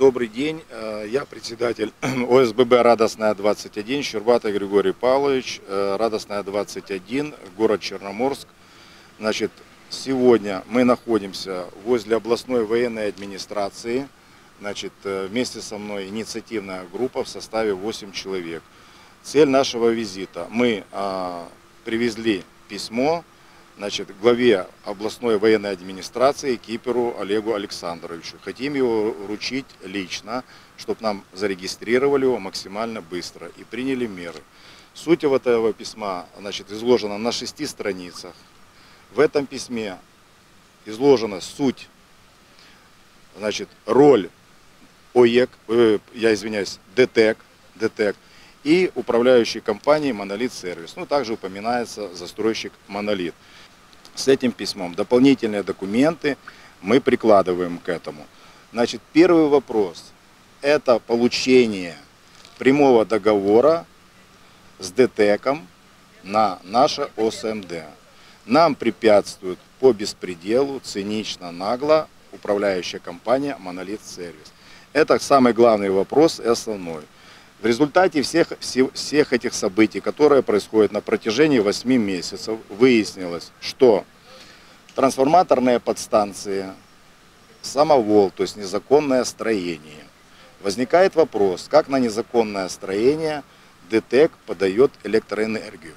Добрый день, Э, я председатель ОСББ «Радостная 21», Щербатый Григорий Павлович, э, «Радостная 21», город Черноморск. Значит, сегодня мы находимся возле областной военной администрации. Значит, э, вместе со мной инициативная группа в составе 8 человек. Цель нашего визита. Мы а, привезли письмо значит, главе областной военной администрации Киперу Олегу Александровичу. Хотим его вручить лично, чтобы нам зарегистрировали его максимально быстро и приняли меры. Суть этого письма значит, изложена на шести страницах. В этом письме изложена суть, значит, роль ОЕК, э, я извиняюсь, ДТЭК, ДТЭК и управляющей компании Монолит Сервис. Ну, также упоминается застройщик Монолит с этим письмом. Дополнительные документы мы прикладываем к этому. Значит, первый вопрос – это получение прямого договора с ДТЭКом на наше ОСМД. Нам препятствует по беспределу, цинично, нагло управляющая компания «Монолит Сервис». Это самый главный вопрос и основной. В результате всех, всех этих событий, которые происходят на протяжении 8 месяцев, выяснилось, что трансформаторные подстанции, самовол, то есть незаконное строение. Возникает вопрос, как на незаконное строение ДТЭК подает электроэнергию.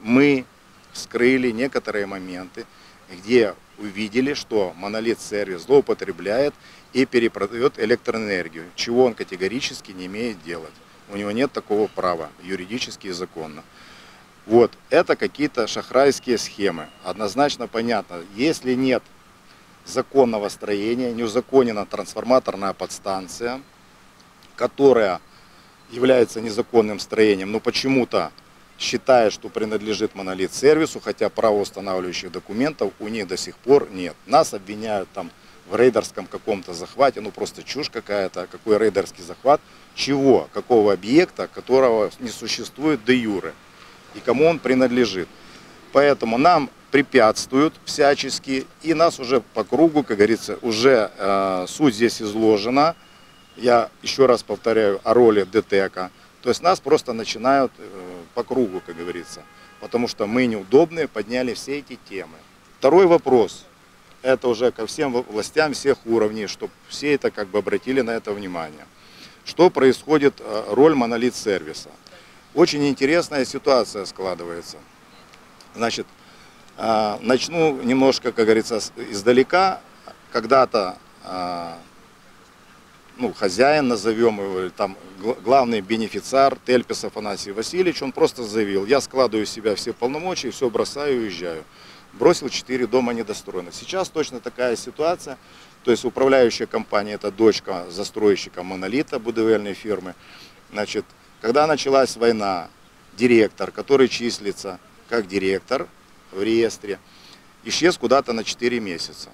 Мы вскрыли некоторые моменты, где увидели, что монолит сервис злоупотребляет и перепродает электроэнергию, чего он категорически не имеет делать. У него нет такого права, юридически и законно. Вот, это какие-то шахрайские схемы. Однозначно понятно, если нет законного строения, не узаконена трансформаторная подстанция, которая является незаконным строением, но почему-то считает, что принадлежит монолит сервису, хотя правоустанавливающих документов у них до сих пор нет. Нас обвиняют там в рейдерском каком-то захвате, ну просто чушь какая-то, какой рейдерский захват, чего, какого объекта, которого не существует де юре и кому он принадлежит. Поэтому нам препятствуют всячески, и нас уже по кругу, как говорится, уже э, суть здесь изложена. Я еще раз повторяю о роли ДТЭКа. То есть нас просто начинают э, по кругу, как говорится, потому что мы неудобные, подняли все эти темы. Второй вопрос, это уже ко всем властям всех уровней, чтобы все это как бы обратили на это внимание. Что происходит, э, роль монолит-сервиса. Очень интересная ситуация складывается. Значит, а, начну немножко, как говорится, издалека. Когда-то а, ну, хозяин, назовем его, там главный бенефициар Тельпис Афанасий Васильевич, он просто заявил, я складываю в себя все полномочия, все бросаю и уезжаю. Бросил 4 дома недостроенных. Сейчас точно такая ситуация, то есть управляющая компания, это дочка застройщика Монолита, будовельной фирмы, значит, когда началась война, директор, который числится как директор в реестре, исчез куда-то на 4 месяца.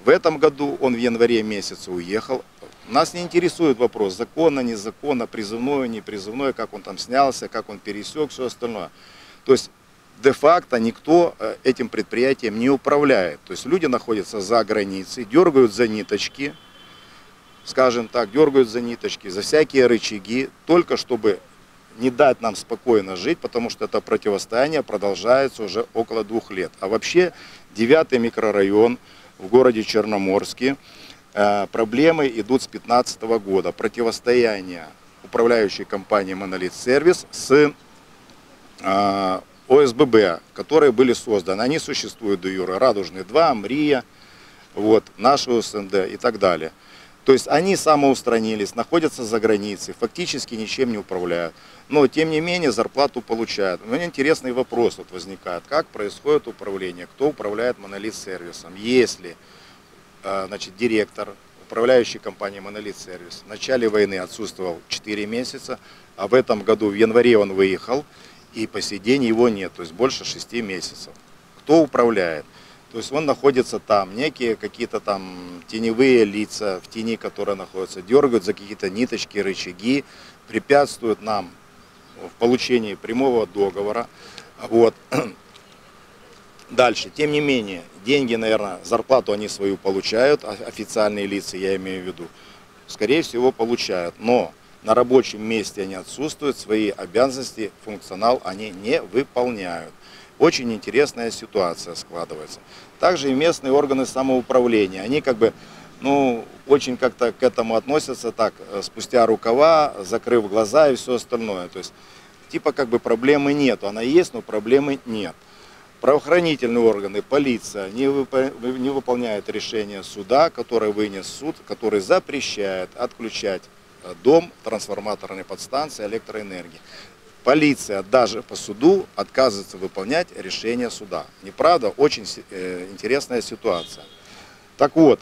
В этом году он в январе месяце уехал. Нас не интересует вопрос, законно, незаконно, призывное, не призывное, как он там снялся, как он пересек, все остальное. То есть де-факто никто э, этим предприятием не управляет. То есть люди находятся за границей, дергают за ниточки, скажем так, дергают за ниточки, за всякие рычаги, только чтобы не дать нам спокойно жить, потому что это противостояние продолжается уже около двух лет. А вообще девятый микрорайон в городе Черноморске, э, проблемы идут с 2015 года. Противостояние управляющей компании «Монолит Сервис» с э, ОСББ, которые были созданы. Они существуют до Юра, Радужный 2, Мрия, вот, наш ОСНД и так далее. То есть они самоустранились, находятся за границей, фактически ничем не управляют. Но тем не менее зарплату получают. У меня интересный вопрос вот возникает. Как происходит управление? Кто управляет монолит сервисом? Если э, значит, директор управляющей компании Монолит Сервис в начале войны отсутствовал 4 месяца, а в этом году в январе он выехал, и по сей день его нет, то есть больше 6 месяцев. Кто управляет? То есть он находится там, некие какие-то там теневые лица в тени, которые находятся, дергают за какие-то ниточки, рычаги, препятствуют нам в получении прямого договора. Вот. Дальше, тем не менее, деньги, наверное, зарплату они свою получают, официальные лица, я имею в виду. скорее всего, получают. Но на рабочем месте они отсутствуют, свои обязанности, функционал они не выполняют. Очень интересная ситуация складывается. Также и местные органы самоуправления, они как бы, ну, очень как-то к этому относятся так, э, спустя рукава, закрыв глаза и все остальное. То есть, типа как бы проблемы нет, она есть, но проблемы нет. Правоохранительные органы, полиция не, выпо- не выполняют решение суда, которое вынес суд, который запрещает отключать дом трансформаторной подстанции электроэнергии. Полиция даже по суду отказывается выполнять решение суда. Неправда? Очень э, интересная ситуация. Так вот,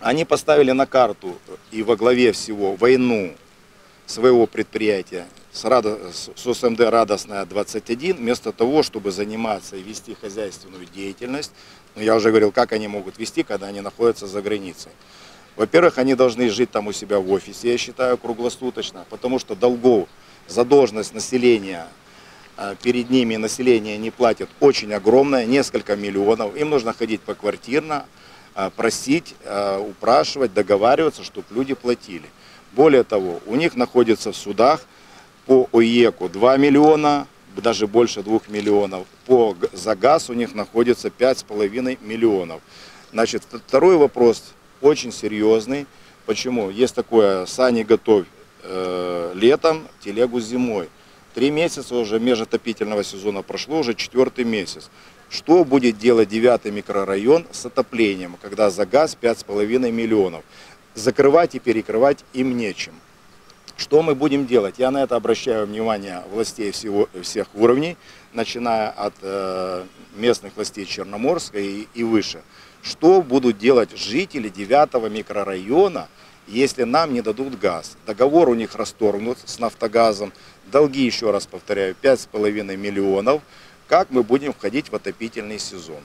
они поставили на карту и во главе всего войну своего предприятия с, Радо, с УСМД «Радостная-21», вместо того, чтобы заниматься и вести хозяйственную деятельность, ну, я уже говорил, как они могут вести, когда они находятся за границей. Во-первых, они должны жить там у себя в офисе, я считаю, круглосуточно, потому что долгов, задолженность населения а, перед ними население не платит очень огромное, несколько миллионов. Им нужно ходить поквартирно, а, просить, а, упрашивать, договариваться, чтобы люди платили. Более того, у них находится в судах по ОЕКу 2 миллиона, даже больше 2 миллионов. По, за газ у них находится 5,5 миллионов. Значит, второй вопрос очень серьезный. Почему? Есть такое «сани готовь э, летом, телегу зимой». Три месяца уже межотопительного сезона прошло, уже четвертый месяц. Что будет делать девятый микрорайон с отоплением, когда за газ 5,5 миллионов? Закрывать и перекрывать им нечем. Что мы будем делать? Я на это обращаю внимание властей всего, всех уровней, начиная от э, местных властей Черноморска и, и выше. Что будут делать жители 9 микрорайона, если нам не дадут газ? Договор у них расторгнут с нафтогазом, долги, еще раз повторяю, 5,5 миллионов. Как мы будем входить в отопительный сезон?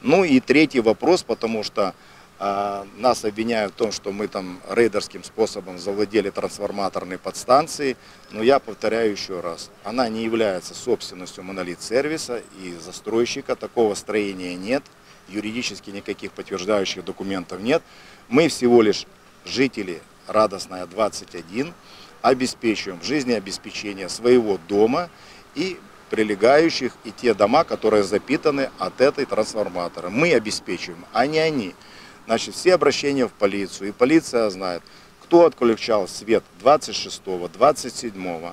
Ну и третий вопрос, потому что а, нас обвиняют в том, что мы там рейдерским способом завладели трансформаторной подстанцией. Но я повторяю еще раз, она не является собственностью монолит-сервиса и застройщика. Такого строения нет, юридически никаких подтверждающих документов нет. Мы всего лишь жители Радостная 21 обеспечиваем жизнеобеспечение своего дома и прилегающих и те дома, которые запитаны от этой трансформатора. Мы обеспечиваем, а не они. Значит, все обращения в полицию, и полиция знает, кто отключал свет 26, 27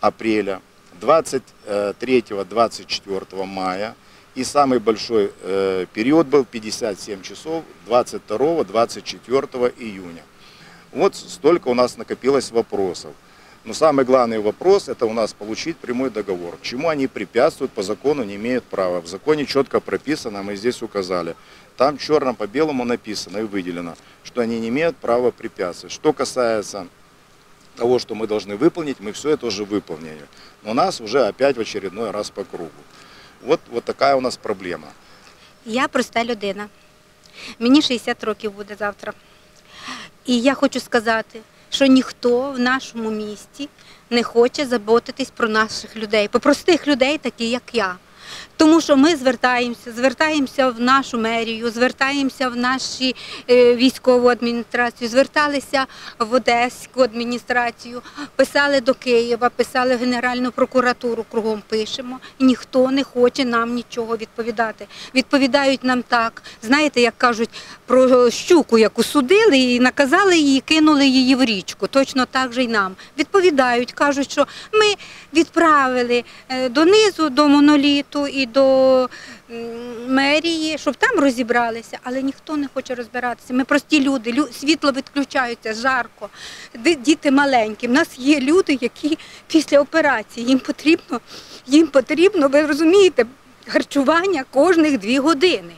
апреля, 23, 24 мая, и самый большой э, период был 57 часов 22, 24 июня. Вот столько у нас накопилось вопросов. Но самый главный вопрос – это у нас получить прямой договор. Чему они препятствуют, по закону не имеют права. В законе четко прописано, мы здесь указали. Там черным по белому написано и выделено, что они не имеют права препятствовать. Что касается того, что мы должны выполнить, мы все это уже выполнили. Но нас уже опять в очередной раз по кругу. Вот, от така у нас проблема. Я проста людина. Мені 60 років буде завтра. І я хочу сказати, що ніхто в нашому місті не хоче заботитись про наших людей, про простих людей, такі як я. Тому що ми звертаємося, звертаємося в нашу мерію, звертаємося в нашу е, військову адміністрацію, зверталися в Одеську адміністрацію, писали до Києва, писали в Генеральну прокуратуру, кругом пишемо. Ніхто не хоче нам нічого відповідати. Відповідають нам так. Знаєте, як кажуть про щуку, яку судили і наказали її, кинули її в річку. Точно так же й нам. Відповідають, кажуть, що ми відправили е, донизу до моноліту і до мерії, щоб там розібралися, але ніхто не хоче розбиратися. Ми прості люди, світло відключаються, жарко, діти маленькі. У нас є люди, які після операції їм потрібно, їм потрібно, ви розумієте, харчування кожних дві години.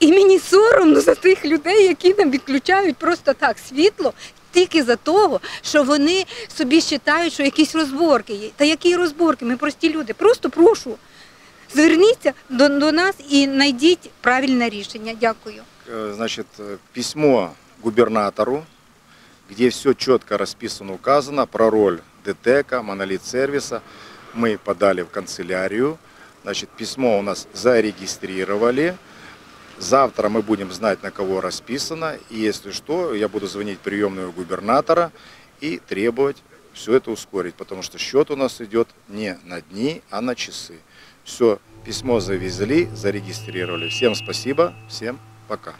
І мені соромно за тих людей, які нам відключають просто так світло Тільки за того, що вони собі вважають, що якісь розборки є. Та які розборки? Ми прості люди. Просто прошу, зверніться до, до нас і знайдіть правильне рішення. Дякую. Э, Значит, э, письмо губернатору, где все четко расписано, указано про роль ДТЭКа, монолит-сервиса. Мы подали в канцелярию. Значит, письмо у нас зарегистрировали. Завтра мы будем знать, на кого расписано. И если что, я буду звонить в приемную губернатора и требовать все это ускорить, потому что счет у нас идет не на дни, а на часы. Все, письмо завезли, зарегистрировали. Всем спасибо, всем пока.